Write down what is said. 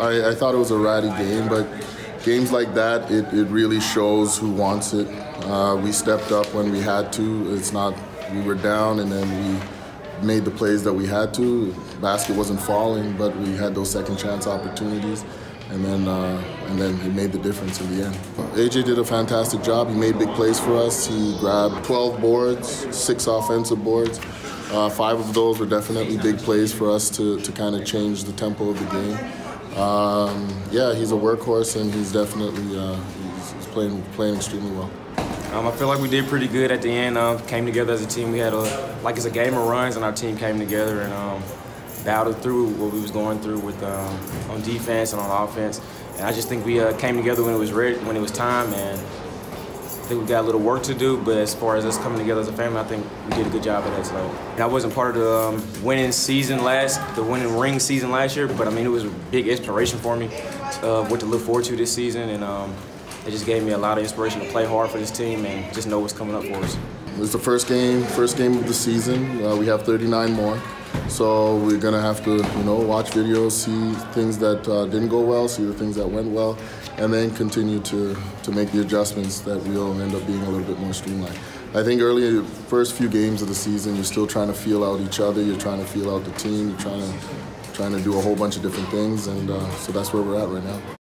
I, I thought it was a ratty game, but games like that, it, it really shows who wants it. Uh, we stepped up when we had to. It's not, we were down and then we made the plays that we had to. Basket wasn't falling, but we had those second chance opportunities. And then, uh, and then he made the difference in the end. AJ did a fantastic job. He made big plays for us. He grabbed 12 boards, six offensive boards. Uh, five of those were definitely big plays for us to, to kind of change the tempo of the game. Um, yeah, he's a workhorse, and he's definitely uh, he's, he's, playing playing extremely well. Um, I feel like we did pretty good at the end. Um, came together as a team. We had a like it's a game of runs, and our team came together and um, battled through what we was going through with um, on defense and on offense. And I just think we uh, came together when it was ready, when it was time, and I think we got a little work to do, but as far as us coming together as a family, I think we did a good job of that. So and I wasn't part of the um, winning season last, the winning ring season last year, but I mean it was a big inspiration for me of uh, what to look forward to this season, and um, it just gave me a lot of inspiration to play hard for this team and just know what's coming up for us. It's the first game, first game of the season. Uh, we have 39 more. So we're gonna have to, you know, watch videos, see things that uh, didn't go well, see the things that went well, and then continue to to make the adjustments that will end up being a little bit more streamlined. I think early, in the first few games of the season, you're still trying to feel out each other, you're trying to feel out the team, you're trying to trying to do a whole bunch of different things, and uh, so that's where we're at right now.